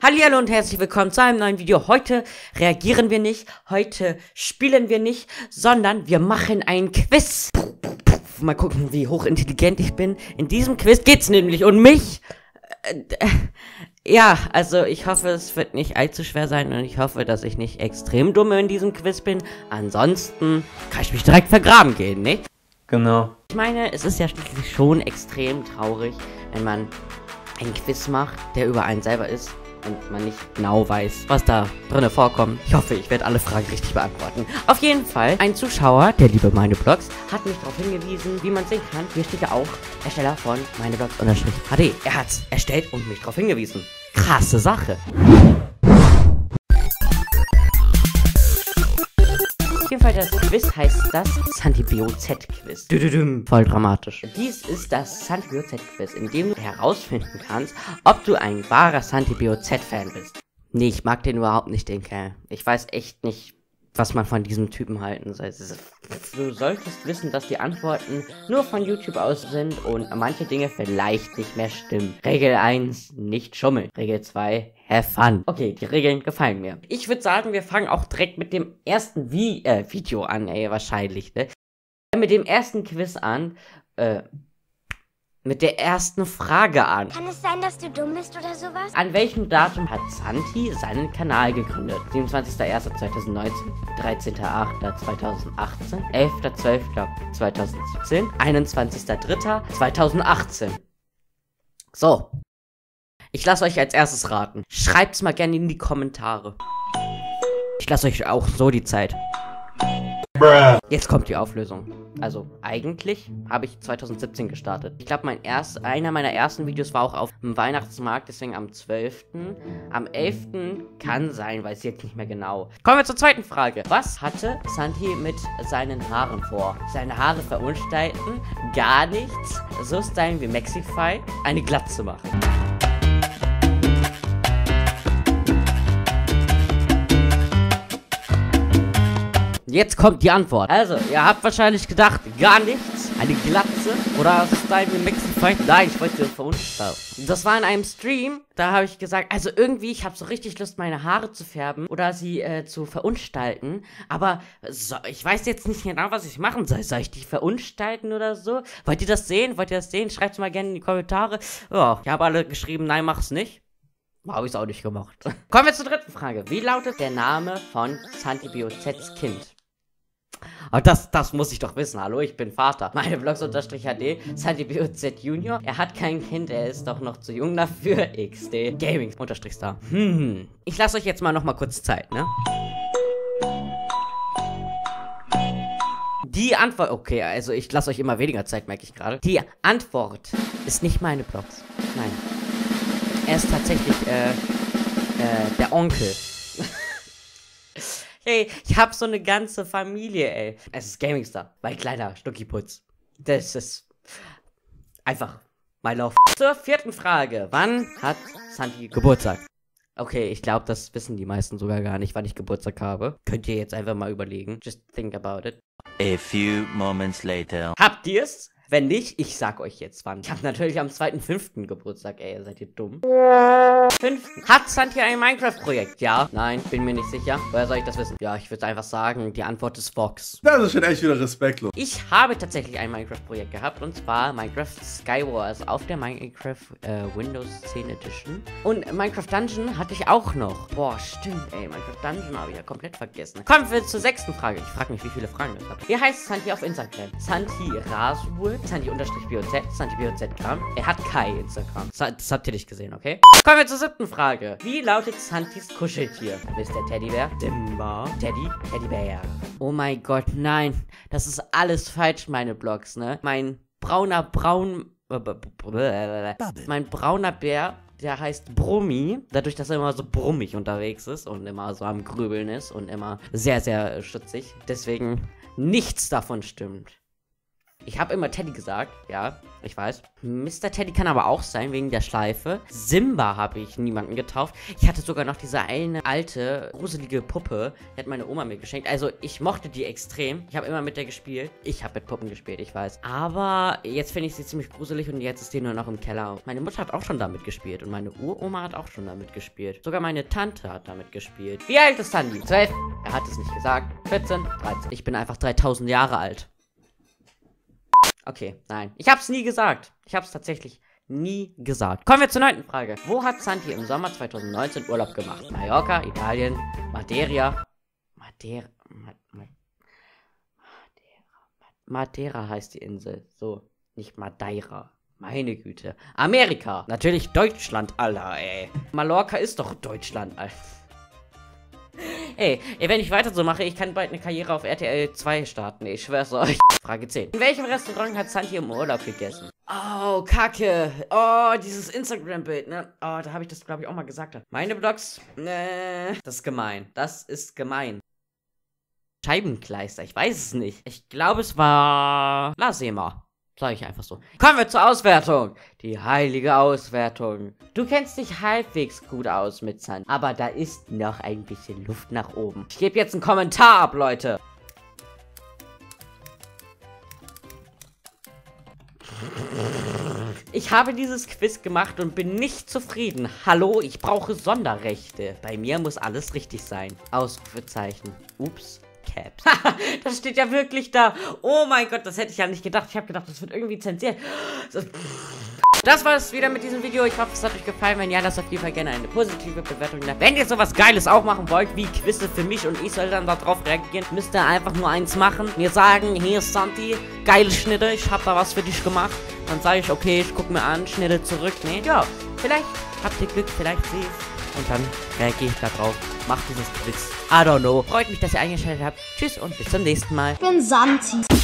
Hallo und herzlich willkommen zu einem neuen Video. Heute reagieren wir nicht, heute spielen wir nicht, sondern wir machen ein Quiz. Mal gucken, wie hochintelligent ich bin. In diesem Quiz geht's nämlich um mich. Äh, äh, ja, also ich hoffe, es wird nicht allzu schwer sein und ich hoffe, dass ich nicht extrem dumm in diesem Quiz bin. Ansonsten kann ich mich direkt vergraben gehen, ne? Genau. Ich meine, es ist ja schließlich schon extrem traurig, wenn man einen Quiz macht, der über einen selber ist und man nicht genau weiß, was da drinne vorkommt. Ich hoffe, ich werde alle Fragen richtig beantworten. Auf jeden Fall, ein Zuschauer, der liebe meine Blogs, hat mich darauf hingewiesen, wie man sehen kann. Hier steht ja auch Ersteller von meine Blogs HD. Er hat's erstellt und mich darauf hingewiesen. Krasse Sache. Jeden Fall das Quiz heißt das Santibio Z-Quiz. Voll dramatisch. Dies ist das Santibio Z-Quiz, in dem du herausfinden kannst, ob du ein wahrer Santibio Z-Fan bist. Nee, ich mag den überhaupt nicht, den Kerl. Ich weiß echt nicht, was man von diesem Typen halten soll. Du solltest wissen, dass die Antworten nur von YouTube aus sind und manche Dinge vielleicht nicht mehr stimmen. Regel 1, nicht schummeln. Regel 2, have fun. Okay, die Regeln gefallen mir. Ich würde sagen, wir fangen auch direkt mit dem ersten Vi äh, Video an, ey, wahrscheinlich, ne? Mit dem ersten Quiz an, äh, mit der ersten Frage an. Kann es sein, dass du dumm bist oder sowas? An welchem Datum hat Santi seinen Kanal gegründet? 27.01.2019, 13.08.2018, 11.12.2017, 21.03.2018. So. Ich lasse euch als erstes raten. Schreibt's mal gerne in die Kommentare. Ich lasse euch auch so die Zeit. Jetzt kommt die Auflösung. Also, eigentlich habe ich 2017 gestartet. Ich glaube, mein erst, einer meiner ersten Videos war auch auf dem Weihnachtsmarkt, deswegen am 12. Am 11. kann sein, weiß ich jetzt nicht mehr genau. Kommen wir zur zweiten Frage. Was hatte Santi mit seinen Haaren vor? Seine Haare verunstalten? Gar nichts? So stylen wie Maxify? Eine Glatze machen? Jetzt kommt die Antwort. Also, ihr habt wahrscheinlich gedacht, gar nichts. Eine Glatze oder Style wie Mexify. Nein, ich wollte verunstalten. Das war in einem Stream, da habe ich gesagt, also irgendwie, ich habe so richtig Lust, meine Haare zu färben oder sie äh, zu verunstalten. Aber so, ich weiß jetzt nicht genau, was ich machen soll. Soll ich die verunstalten oder so? Wollt ihr das sehen? Wollt ihr das sehen? Schreibt es mal gerne in die Kommentare. Ja, ich habe alle geschrieben, nein, mach's nicht. Habe ich es auch nicht gemacht. Kommen wir zur dritten Frage. Wie lautet der Name von Santibio Z's Kind? Aber das, das muss ich doch wissen. Hallo, ich bin Vater. Meine Vlogs unterstrich HD, Sandy BOZ Junior. Er hat kein Kind, er ist doch noch zu jung dafür. XD Gaming unterstrich Star. Hm. Ich lasse euch jetzt mal noch mal kurz Zeit, ne? Die Antwort, okay, also ich lasse euch immer weniger Zeit, merke ich gerade. Die Antwort ist nicht meine Vlogs. Nein. Er ist tatsächlich, äh, äh, der Onkel. Ey, ich hab so eine ganze Familie, ey. Es ist Gamingstar, mein kleiner Stuckiputz. Das ist einfach my love. Zur vierten Frage. Wann hat Santi Geburtstag? Okay, ich glaube, das wissen die meisten sogar gar nicht, wann ich Geburtstag habe. Könnt ihr jetzt einfach mal überlegen. Just think about it. A few moments later. Habt ihr's? Wenn nicht, ich sag euch jetzt wann. Ich habe natürlich am 2.5. Geburtstag, ey, seid ihr dumm? 5. Hat Santi ein Minecraft-Projekt? Ja? Nein? Bin mir nicht sicher. Woher soll ich das wissen? Ja, ich würde einfach sagen, die Antwort ist Vox. Das ist schon echt wieder respektlos. Ich habe tatsächlich ein Minecraft-Projekt gehabt und zwar Minecraft Skywars auf der Minecraft äh, Windows 10 Edition. Und Minecraft Dungeon hatte ich auch noch. Boah, stimmt, ey. Minecraft Dungeon habe ich ja komplett vergessen. Kommen wir zur sechsten Frage. Ich frage mich, wie viele Fragen das hat. Wie heißt Santi auf Instagram? Santi Rasur Santi-BOZ, Santi-BOZ-Kram. Er hat Kai Instagram. Das habt ihr nicht gesehen, okay? Kommen wir zur siebten Frage. Wie lautet Santis Kuscheltier? Mr. Teddybär? Simba? Teddy? Teddybär. Oh mein Gott, nein. Das ist alles falsch, meine Blogs, ne? Mein brauner Braun... Mein brauner Bär der heißt Brummi, dadurch, dass er immer so brummig unterwegs ist und immer so am Grübeln ist und immer sehr, sehr schützig. Deswegen nichts davon stimmt. Ich habe immer Teddy gesagt, ja, ich weiß. Mr. Teddy kann aber auch sein, wegen der Schleife. Simba habe ich niemanden getauft. Ich hatte sogar noch diese eine alte, gruselige Puppe. Die hat meine Oma mir geschenkt. Also, ich mochte die extrem. Ich habe immer mit der gespielt. Ich habe mit Puppen gespielt, ich weiß. Aber jetzt finde ich sie ziemlich gruselig und jetzt ist die nur noch im Keller. Meine Mutter hat auch schon damit gespielt und meine Uroma hat auch schon damit gespielt. Sogar meine Tante hat damit gespielt. Wie alt ist Sandy? 12. Er hat es nicht gesagt. 14, 13. Ich bin einfach 3000 Jahre alt. Okay, nein. Ich hab's nie gesagt. Ich hab's tatsächlich nie gesagt. Kommen wir zur neunten Frage. Wo hat Santi im Sommer 2019 Urlaub gemacht? Mallorca, Italien, Madeira. Madeira. Ma Ma Madeira. Madeira heißt die Insel. So, nicht Madeira. Meine Güte. Amerika. Natürlich Deutschland, Alter, ey. Mallorca ist doch Deutschland, Alter. Ey, wenn ich weiter so mache, ich kann bald eine Karriere auf RTL 2 starten. Ich schwör's euch. Frage 10. In welchem Restaurant hat Santi im Urlaub gegessen? Oh, Kacke. Oh, dieses Instagram-Bild, ne? Oh, da habe ich das, glaube ich, auch mal gesagt. Meine Blogs, ne, das ist gemein. Das ist gemein. Scheibenkleister, ich weiß es nicht. Ich glaube, es war Lasema. Sag ich einfach so. Kommen wir zur Auswertung. Die heilige Auswertung. Du kennst dich halbwegs gut aus mit Sand, aber da ist noch ein bisschen Luft nach oben. Ich gebe jetzt einen Kommentar ab, Leute. Ich habe dieses Quiz gemacht und bin nicht zufrieden. Hallo, ich brauche Sonderrechte. Bei mir muss alles richtig sein. Ausrufezeichen. Ups. Caps. das steht ja wirklich da. Oh mein Gott, das hätte ich ja nicht gedacht. Ich habe gedacht, das wird irgendwie zensiert. Das war es wieder mit diesem Video. Ich hoffe, es hat euch gefallen. Wenn ja, lasst auf jeden Fall gerne eine positive Bewertung da. Wenn ihr sowas Geiles auch machen wollt, wie Quizze für mich und ich soll dann darauf reagieren, müsst ihr einfach nur eins machen. Mir sagen, hier ist Santi, geile Schnitte, ich habe da was für dich gemacht. Dann sage ich, okay, ich gucke mir an, Schnitte zurück. Nee, ja, vielleicht habt ihr Glück, vielleicht sehe Und dann reagiere ich darauf. Macht dieses Quiz. I don't know. Freut mich, dass ihr eingeschaltet habt. Tschüss und bis zum nächsten Mal. Ich bin Santi.